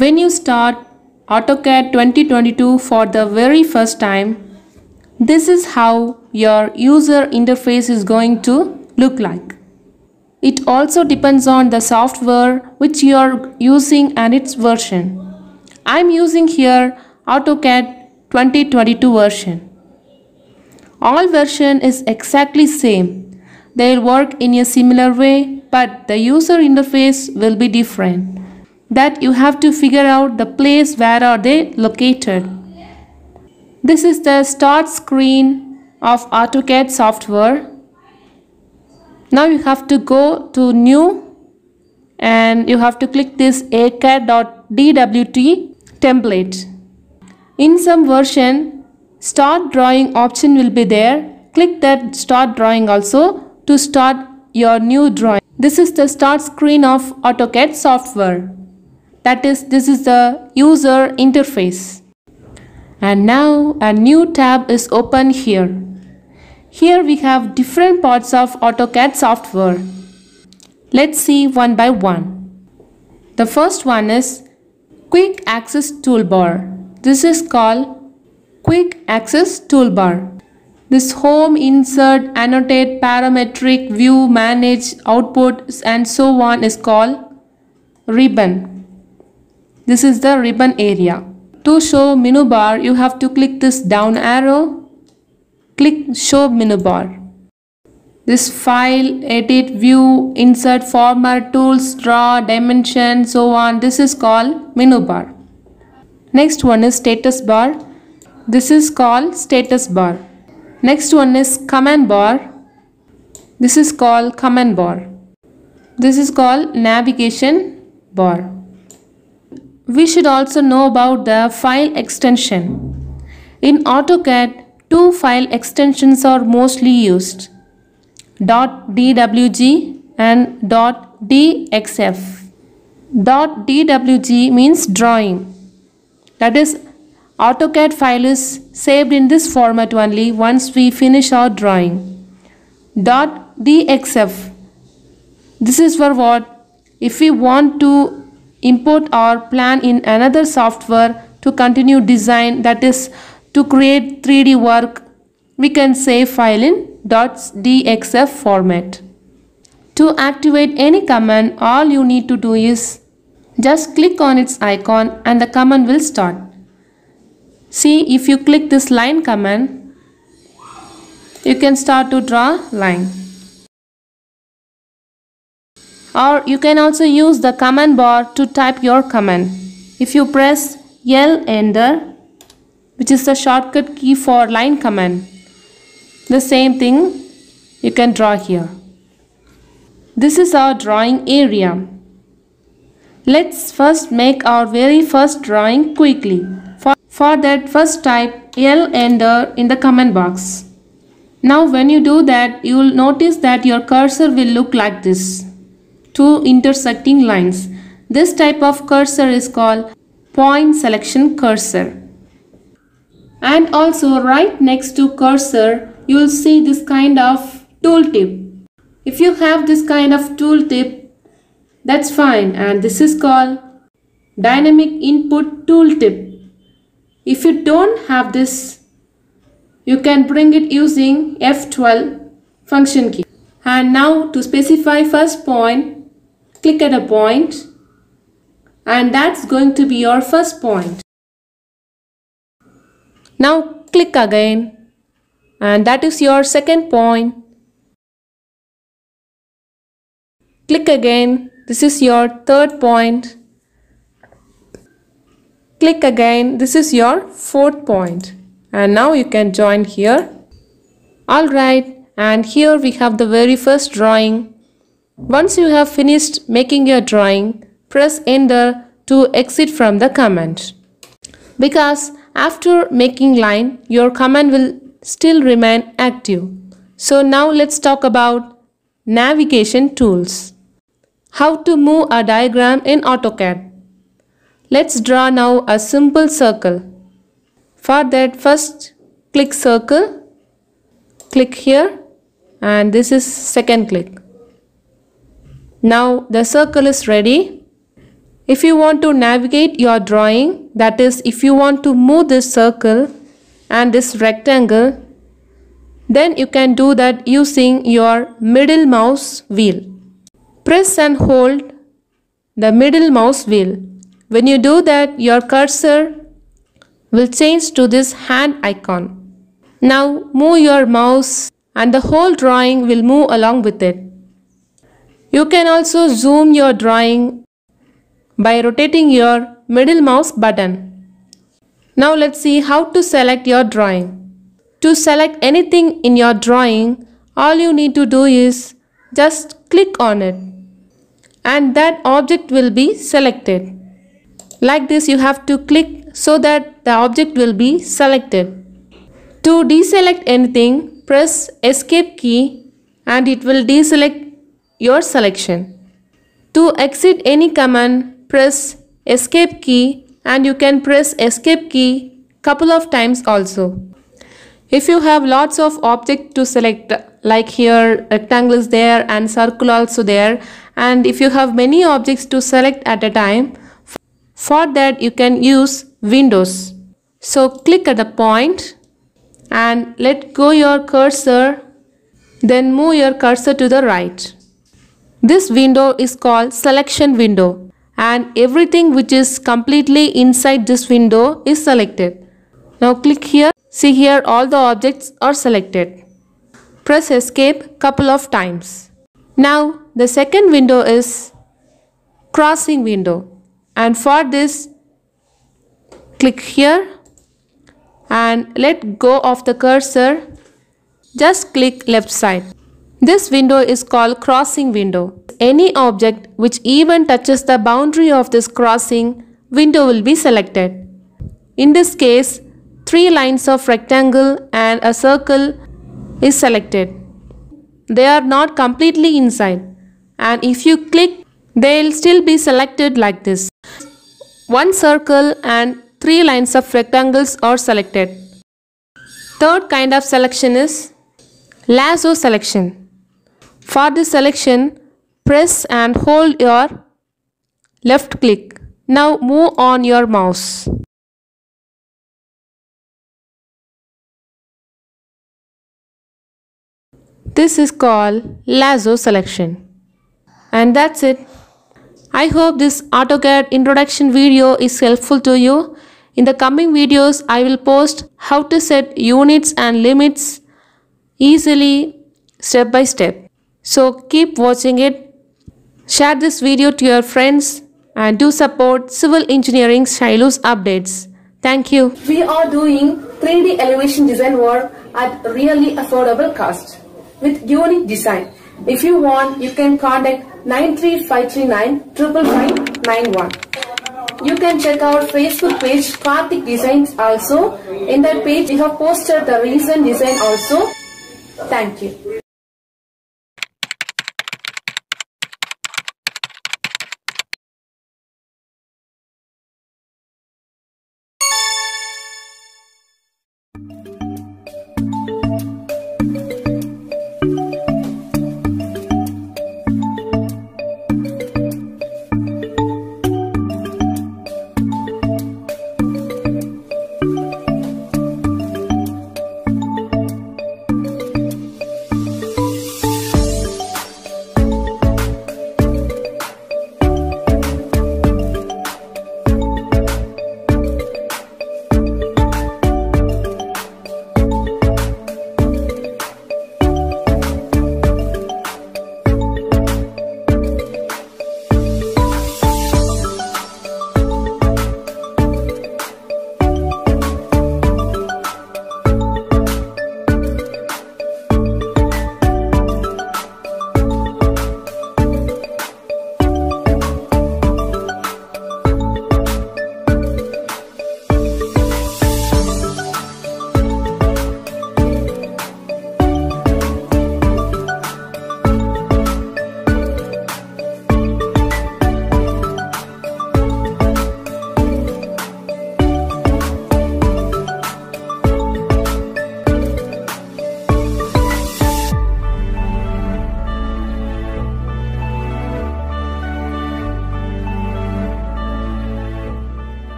When you start AutoCAD 2022 for the very first time, this is how your user interface is going to look like. Also depends on the software which you are using and its version. I am using here AutoCAD 2022 version. All version is exactly same. They'll work in a similar way but the user interface will be different. That you have to figure out the place where are they located. This is the start screen of AutoCAD software. Now you have to go to new and you have to click this acad.dwt template. In some version start drawing option will be there. Click that start drawing also to start your new drawing. This is the start screen of AutoCAD software. That is this is the user interface. And now a new tab is open here. Here we have different parts of AutoCAD software. Let's see one by one. The first one is Quick Access Toolbar. This is called Quick Access Toolbar. This home, insert, annotate, parametric, view, manage, output and so on is called ribbon. This is the ribbon area. To show menu bar, you have to click this down arrow. Click show menu bar. This file, edit, view, insert, format, tools, draw, dimension, so on. This is called menu bar. Next one is status bar. This is called status bar. Next one is command bar. This is called command bar. This is called navigation bar. We should also know about the file extension. In AutoCAD, two file extensions are mostly used. .dwg and .dxf. .dwg means drawing. That is AutoCAD file is saved in this format only once we finish our drawing. .dxf. This is for what? If we want to import our plan in another software to continue design that is to create 3D work we can save file in .dxf format. To activate any command all you need to do is just click on its icon and the command will start. See if you click this line command you can start to draw line or you can also use the command bar to type your command. If you press L enter which is the shortcut key for line command the same thing you can draw here. This is our drawing area. Let's first make our very first drawing quickly. For, for that first type L enter in the comment box. Now when you do that you will notice that your cursor will look like this two intersecting lines. This type of cursor is called point selection cursor. And also right next to cursor, you will see this kind of tooltip. If you have this kind of tooltip, that's fine and this is called dynamic input tooltip. If you don't have this, you can bring it using F12 function key. And now to specify first point, click at a point and that's going to be your first point. Now click again and that is your second point. Click again, this is your third point. Click again, this is your fourth point. And now you can join here. Alright, and here we have the very first drawing once you have finished making your drawing, press enter to exit from the command. Because after making line, your command will still remain active. So now let's talk about navigation tools. How to move a diagram in AutoCAD. Let's draw now a simple circle. For that first click circle, click here and this is second click. Now the circle is ready. If you want to navigate your drawing, that is if you want to move this circle and this rectangle, then you can do that using your middle mouse wheel. Press and hold the middle mouse wheel. When you do that, your cursor will change to this hand icon. Now move your mouse and the whole drawing will move along with it. You can also zoom your drawing by rotating your middle mouse button. Now let's see how to select your drawing. To select anything in your drawing, all you need to do is just click on it and that object will be selected. Like this you have to click so that the object will be selected. To deselect anything, press escape key and it will deselect your selection. To exit any command, press escape key and you can press escape key couple of times also. If you have lots of objects to select like here rectangle is there and circle also there and if you have many objects to select at a time for that you can use windows. So click at the point and let go your cursor then move your cursor to the right. This window is called selection window and everything which is completely inside this window is selected. Now click here. See here all the objects are selected. Press escape couple of times. Now the second window is crossing window and for this click here and let go of the cursor. Just click left side. This window is called crossing window. Any object which even touches the boundary of this crossing window will be selected. In this case, three lines of rectangle and a circle is selected. They are not completely inside and if you click, they will still be selected like this. One circle and three lines of rectangles are selected. Third kind of selection is lasso selection. For this selection, press and hold your left click. Now move on your mouse. This is called lasso selection. And that's it. I hope this AutoCAD introduction video is helpful to you. In the coming videos, I will post how to set units and limits easily step by step. So keep watching it. Share this video to your friends and do support Civil Engineering Shylus updates. Thank you. We are doing 3D elevation design work at really affordable cost with unique design. If you want, you can contact 93539 55591. You can check our Facebook page Karthik Designs also. In that page, we have posted the recent design also. Thank you.